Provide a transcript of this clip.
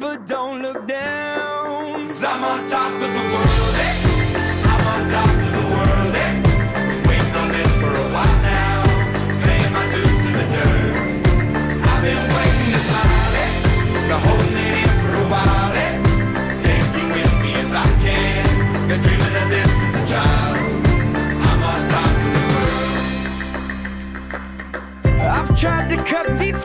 but don't look down. Cause I'm on top of the world, eh? I'm on top of the world, eh? Been waiting on this for a while now. Paying my dues to the dirt. I've been waiting to smile, eh? Been holding it in for a while, eh? Take you with me if I can. Been dreaming of this since a child. I'm on top of the world. I've tried to cut these